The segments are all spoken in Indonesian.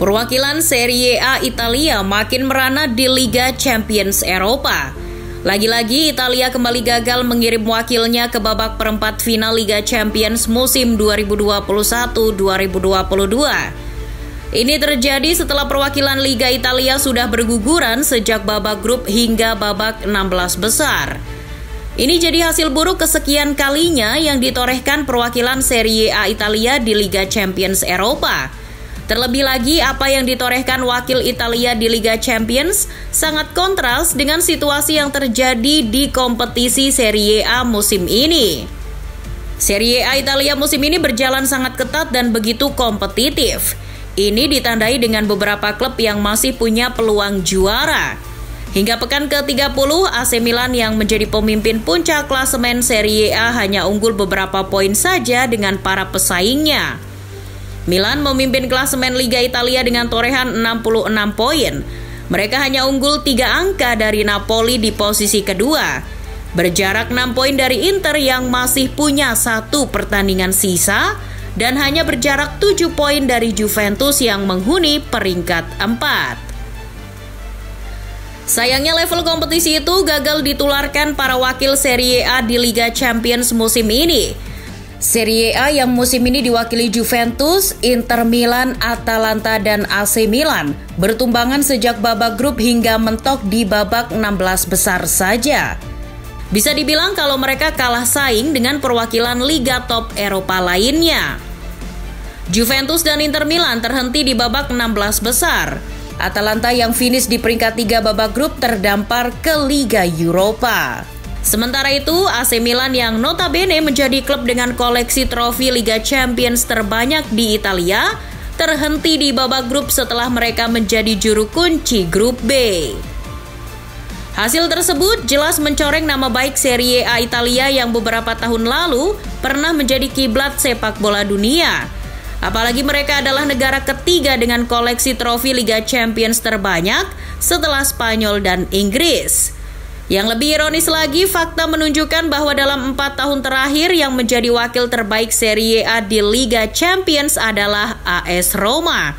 Perwakilan Serie A Italia makin merana di Liga Champions Eropa. Lagi-lagi Italia kembali gagal mengirim wakilnya ke babak perempat final Liga Champions musim 2021-2022. Ini terjadi setelah perwakilan Liga Italia sudah berguguran sejak babak grup hingga babak 16 besar. Ini jadi hasil buruk kesekian kalinya yang ditorehkan perwakilan Serie A Italia di Liga Champions Eropa. Terlebih lagi, apa yang ditorehkan wakil Italia di Liga Champions sangat kontras dengan situasi yang terjadi di kompetisi Serie A musim ini. Serie A Italia musim ini berjalan sangat ketat dan begitu kompetitif. Ini ditandai dengan beberapa klub yang masih punya peluang juara. Hingga pekan ke-30, AC Milan yang menjadi pemimpin puncak klasemen Serie A hanya unggul beberapa poin saja dengan para pesaingnya. Milan memimpin klasemen Liga Italia dengan torehan 66 poin. Mereka hanya unggul 3 angka dari Napoli di posisi kedua. Berjarak 6 poin dari Inter yang masih punya satu pertandingan sisa dan hanya berjarak 7 poin dari Juventus yang menghuni peringkat 4. Sayangnya level kompetisi itu gagal ditularkan para wakil Serie A di Liga Champions musim ini. Serie A yang musim ini diwakili Juventus, Inter Milan, Atalanta, dan AC Milan bertumbangan sejak babak grup hingga mentok di babak 16 besar saja. Bisa dibilang kalau mereka kalah saing dengan perwakilan liga top Eropa lainnya. Juventus dan Inter Milan terhenti di babak 16 besar. Atalanta yang finish di peringkat 3 babak grup terdampar ke Liga Eropa. Sementara itu, AC Milan yang notabene menjadi klub dengan koleksi trofi Liga Champions terbanyak di Italia, terhenti di babak grup setelah mereka menjadi juru kunci grup B. Hasil tersebut jelas mencoreng nama baik Serie A Italia yang beberapa tahun lalu pernah menjadi kiblat sepak bola dunia. Apalagi mereka adalah negara ketiga dengan koleksi trofi Liga Champions terbanyak setelah Spanyol dan Inggris. Yang lebih ironis lagi, fakta menunjukkan bahwa dalam empat tahun terakhir yang menjadi wakil terbaik Serie A di Liga Champions adalah AS Roma,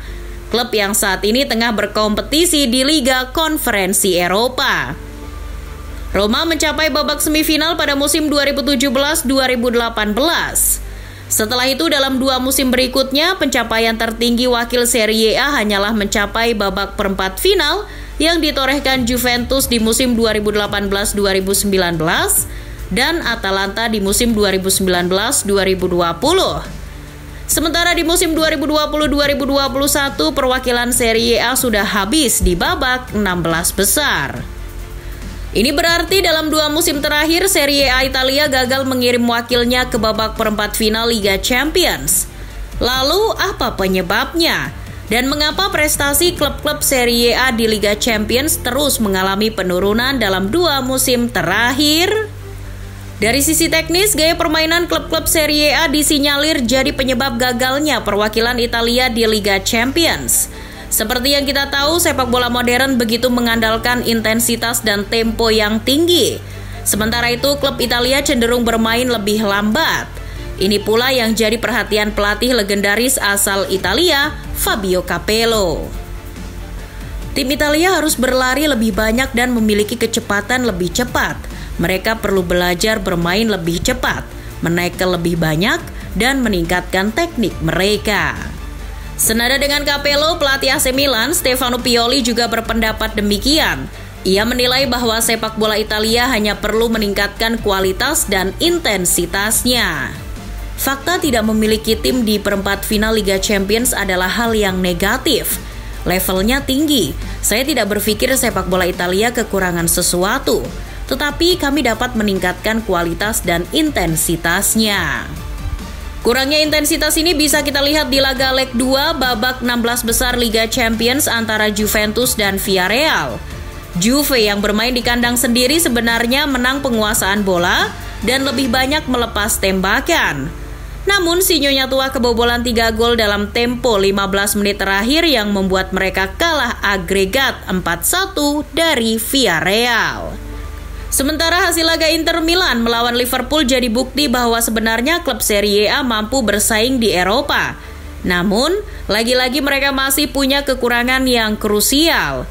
klub yang saat ini tengah berkompetisi di Liga Konferensi Eropa. Roma mencapai babak semifinal pada musim 2017-2018. Setelah itu dalam dua musim berikutnya, pencapaian tertinggi wakil Serie A hanyalah mencapai babak perempat final yang ditorehkan Juventus di musim 2018-2019 dan Atalanta di musim 2019-2020. Sementara di musim 2020-2021 perwakilan Serie A sudah habis di babak 16 besar. Ini berarti dalam dua musim terakhir Serie A Italia gagal mengirim wakilnya ke babak perempat final Liga Champions. Lalu apa penyebabnya? Dan mengapa prestasi klub-klub Serie A di Liga Champions terus mengalami penurunan dalam dua musim terakhir? Dari sisi teknis, gaya permainan klub-klub Serie A disinyalir jadi penyebab gagalnya perwakilan Italia di Liga Champions. Seperti yang kita tahu, sepak bola modern begitu mengandalkan intensitas dan tempo yang tinggi. Sementara itu, klub Italia cenderung bermain lebih lambat. Ini pula yang jadi perhatian pelatih legendaris asal Italia, Fabio Capello. Tim Italia harus berlari lebih banyak dan memiliki kecepatan lebih cepat. Mereka perlu belajar bermain lebih cepat, menaikkan lebih banyak, dan meningkatkan teknik mereka. Senada dengan Capello, pelatih AC Milan, Stefano Pioli juga berpendapat demikian. Ia menilai bahwa sepak bola Italia hanya perlu meningkatkan kualitas dan intensitasnya. Fakta tidak memiliki tim di perempat final Liga Champions adalah hal yang negatif. Levelnya tinggi. Saya tidak berpikir sepak bola Italia kekurangan sesuatu, tetapi kami dapat meningkatkan kualitas dan intensitasnya. Kurangnya intensitas ini bisa kita lihat di laga leg 2 babak 16 besar Liga Champions antara Juventus dan Villarreal. Juve yang bermain di kandang sendiri sebenarnya menang penguasaan bola dan lebih banyak melepas tembakan. Namun si Nyonya Tua kebobolan 3 gol dalam tempo 15 menit terakhir yang membuat mereka kalah agregat 4-1 dari Villarreal. Sementara hasil laga Inter Milan melawan Liverpool jadi bukti bahwa sebenarnya klub Serie A mampu bersaing di Eropa. Namun, lagi-lagi mereka masih punya kekurangan yang krusial.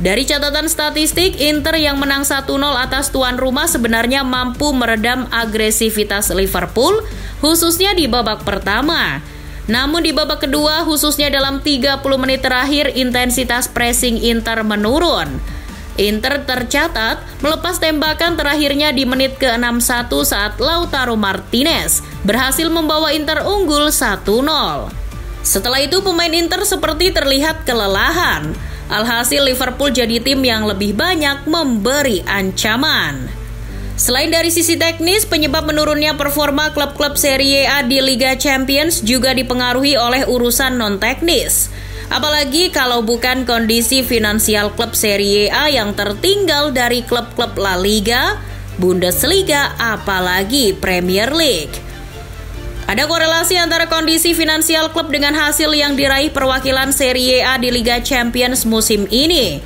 Dari catatan statistik, Inter yang menang 1-0 atas tuan rumah sebenarnya mampu meredam agresivitas Liverpool, khususnya di babak pertama. Namun di babak kedua, khususnya dalam 30 menit terakhir, intensitas pressing Inter menurun. Inter tercatat melepas tembakan terakhirnya di menit ke-61 saat Lautaro Martinez berhasil membawa Inter unggul 1-0. Setelah itu pemain Inter seperti terlihat kelelahan. Alhasil Liverpool jadi tim yang lebih banyak memberi ancaman. Selain dari sisi teknis, penyebab menurunnya performa klub-klub Serie A di Liga Champions juga dipengaruhi oleh urusan non-teknis. Apalagi kalau bukan kondisi finansial klub Serie A yang tertinggal dari klub-klub La Liga, Bundesliga, apalagi Premier League. Ada korelasi antara kondisi finansial klub dengan hasil yang diraih perwakilan Serie A di Liga Champions musim ini.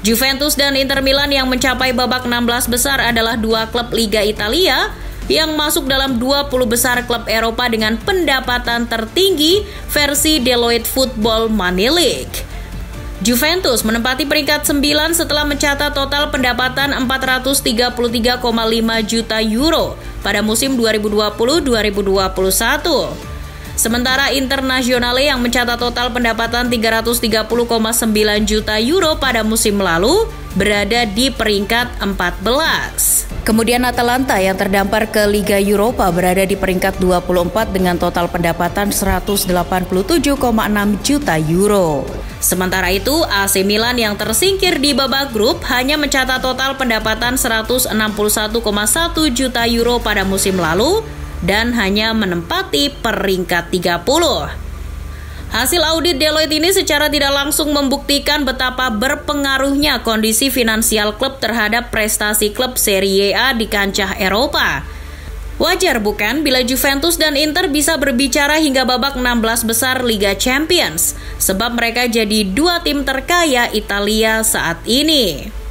Juventus dan Inter Milan yang mencapai babak 16 besar adalah dua klub Liga Italia yang masuk dalam 20 besar klub Eropa dengan pendapatan tertinggi versi Deloitte Football Money League. Juventus menempati peringkat 9 setelah mencatat total pendapatan 433,5 juta euro pada musim 2020-2021. Sementara Internasionale yang mencatat total pendapatan 330,9 juta euro pada musim lalu berada di peringkat 14. Kemudian Atalanta yang terdampar ke Liga Eropa berada di peringkat 24 dengan total pendapatan 187,6 juta euro. Sementara itu, AC Milan yang tersingkir di babak grup hanya mencatat total pendapatan 161,1 juta euro pada musim lalu dan hanya menempati peringkat 30. Hasil audit Deloitte ini secara tidak langsung membuktikan betapa berpengaruhnya kondisi finansial klub terhadap prestasi klub Serie A di kancah Eropa. Wajar bukan bila Juventus dan Inter bisa berbicara hingga babak 16 besar Liga Champions, sebab mereka jadi dua tim terkaya Italia saat ini.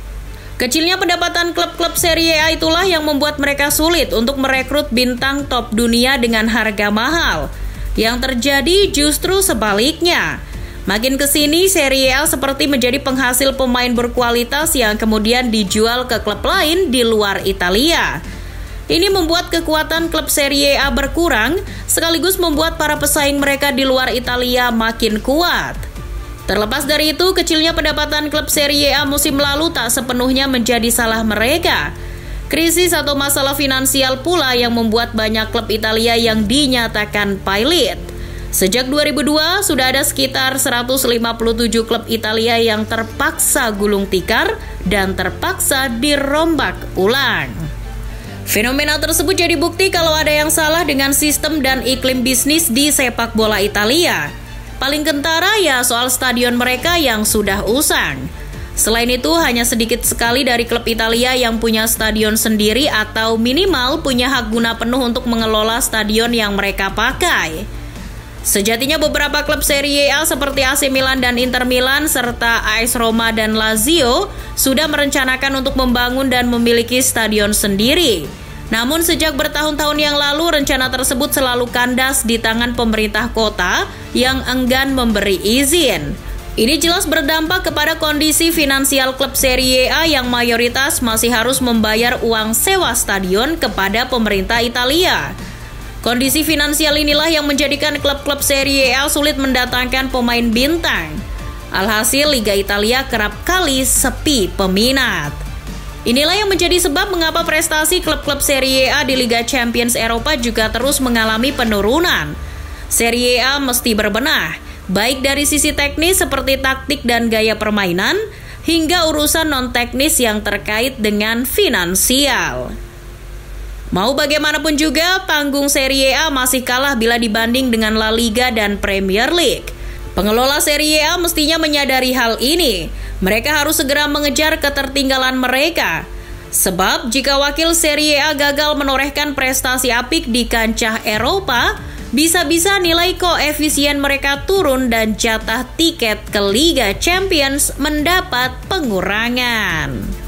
Kecilnya pendapatan klub-klub Serie A itulah yang membuat mereka sulit untuk merekrut bintang top dunia dengan harga mahal. Yang terjadi justru sebaliknya. Makin ke sini, Serie A seperti menjadi penghasil pemain berkualitas yang kemudian dijual ke klub lain di luar Italia. Ini membuat kekuatan klub Serie A berkurang, sekaligus membuat para pesaing mereka di luar Italia makin kuat. Terlepas dari itu, kecilnya pendapatan klub Serie A musim lalu tak sepenuhnya menjadi salah mereka. Krisis atau masalah finansial pula yang membuat banyak klub Italia yang dinyatakan pilot. Sejak 2002, sudah ada sekitar 157 klub Italia yang terpaksa gulung tikar dan terpaksa dirombak ulang. Fenomena tersebut jadi bukti kalau ada yang salah dengan sistem dan iklim bisnis di sepak bola Italia. Paling kentara ya soal stadion mereka yang sudah usang. Selain itu, hanya sedikit sekali dari klub Italia yang punya stadion sendiri atau minimal punya hak guna penuh untuk mengelola stadion yang mereka pakai. Sejatinya beberapa klub Serie A seperti AC Milan dan Inter Milan serta AS Roma dan Lazio sudah merencanakan untuk membangun dan memiliki stadion sendiri. Namun sejak bertahun-tahun yang lalu rencana tersebut selalu kandas di tangan pemerintah kota yang enggan memberi izin. Ini jelas berdampak kepada kondisi finansial klub Serie A yang mayoritas masih harus membayar uang sewa stadion kepada pemerintah Italia. Kondisi finansial inilah yang menjadikan klub-klub Serie A sulit mendatangkan pemain bintang. Alhasil Liga Italia kerap kali sepi peminat. Inilah yang menjadi sebab mengapa prestasi klub-klub Serie A di Liga Champions Eropa juga terus mengalami penurunan. Serie A mesti berbenah, baik dari sisi teknis seperti taktik dan gaya permainan, hingga urusan non-teknis yang terkait dengan finansial. Mau bagaimanapun juga, panggung Serie A masih kalah bila dibanding dengan La Liga dan Premier League. Pengelola Serie A mestinya menyadari hal ini mereka harus segera mengejar ketertinggalan mereka. Sebab jika wakil Serie A gagal menorehkan prestasi apik di kancah Eropa, bisa-bisa nilai koefisien mereka turun dan jatah tiket ke Liga Champions mendapat pengurangan.